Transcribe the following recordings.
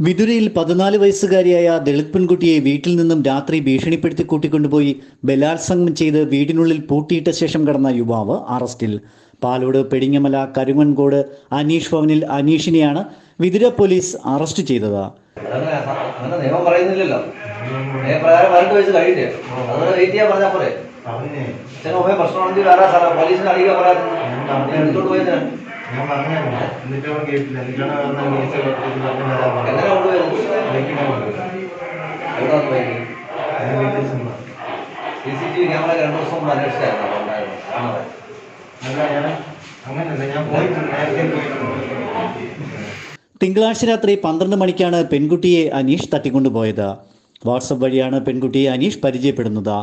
വിതുരയിൽ പതിനാല് വയസ്സുകാരിയായ ദളിത് പെൺകുട്ടിയെ വീട്ടിൽ നിന്നും രാത്രി ഭീഷണിപ്പെടുത്തി കൂട്ടിക്കൊണ്ടുപോയി ബലാത്സംഗം ചെയ്ത് വീടിനുള്ളിൽ പൂട്ടിയിട്ട ശേഷം കടന്ന യുവാവ് അറസ്റ്റിൽ. പാലോട് പെടിങ്ങമല കരുങ്ങൻകോട് അനീഷ് ഭവനിൽ അനീഷിനെയാണ് വിതുര പോലീസ് അറസ്റ്റ് ചെയ്തത്. നിയമം പറയുന്നില്ലല്ലോ. പതിനെട്ട് വയസ്സ് കഴിഞ്ഞിട്ട്. വെയിറ്റ് ചെയ്യാൻ പറഞ്ഞാൽ പോരെ. പറഞ്ഞേ. ചില മുമ്പേ പ്രശ്നമാണെങ്കിൽ പോലീസിനെ അറിയിക്കാൻ പറയാം? എന്നിട്ട് കേട്ടില്ല. എന്നിട്ടാണ് പറഞ്ഞ കേസ് ഞാൻ പോയിട്ടുണ്ട്. നേരത്തെ പോയിട്ടുണ്ട്. തിങ്കളാഴ്ച രാത്രി പന്ത്രണ്ട് മണിക്കാണ് പെൺകുട്ടിയെ അനീഷ് തട്ടിക്കൊണ്ടുപോയത്. വാട്സപ്പ് വഴിയാണ് പെൺകുട്ടിയെ അനീഷ് പരിചയപ്പെടുന്നത്.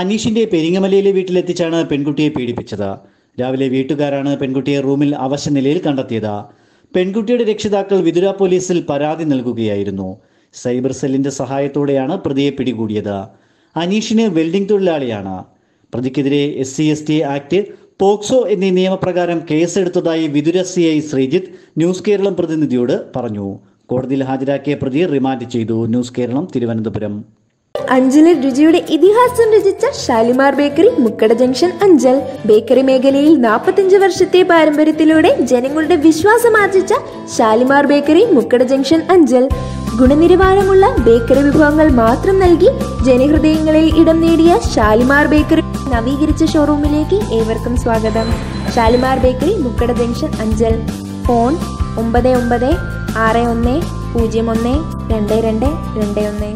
അനീഷിന്റെ പെരിങ്ങമലയിലെ വീട്ടിലെത്തിച്ചാണ് പെൺകുട്ടിയെ പീഡിപ്പിച്ചത്. രാവിലെ വീട്ടുകാരാണ് പെൺകുട്ടിയെ റൂമിൽ അവശ നിലയിൽ കണ്ടെത്തിയത്. പെൺകുട്ടിയുടെ രക്ഷിതാക്കൾ വിതുര പോലീസിൽ പരാതി നൽകുകയായിരുന്നു. സൈബർ സെല്ലിന്റെ സഹായത്തോടെയാണ് പ്രതിയെ പിടികൂടിയത്. അനീഷിന് വെൽഡിംഗ് തൊഴിലാളിയാണ്. പ്രതിക്കെതിരെ S C S T act POCSO എന്നീ നിയമപ്രകാരം കേസെടുത്തതായി Vithura C I Sreejith news Keralam പ്രതിനിധിയോട് പറഞ്ഞു. കോടതിയിൽ ഹാജരാക്കിയ പ്രതി റിമാൻഡ് ചെയ്തു. ന്യൂസ് കേരളം തിരുവനന്തപുരം. അഞ്ചലിൽ രുചിയുടെ ഇതിഹാസം രചിച്ച Shalimar bakery Mukkada junction Anchal. Bakery മേഖലയിൽ നാൽപ്പത്തഞ്ച് വർഷത്തെ പാരമ്പര്യത്തിലൂടെ ജനങ്ങളുടെ വിശ്വാസം ആർജിച്ച ഷാലിമാർ ബേക്കറി മുക്കട ജംഗ്ഷൻ അഞ്ചൽ. ഗുണനിലവാരമുള്ള ബേക്കറി വിഭവങ്ങൾ മാത്രം നൽകി ജനഹൃദയങ്ങളിൽ ഇടം നേടിയ ഷാലിമാർ ബേക്കറി നവീകരിച്ച ഷോറൂമിലേക്ക് ഏവർക്കും സ്വാഗതം. Shalimar bakery Mukkada junction Anchal. Phone ഒമ്പത് ഒമ്പത് ആറ് ഒന്ന് പൂജ്യം ഒന്ന് രണ്ട് രണ്ട് രണ്ട് ഒന്ന്.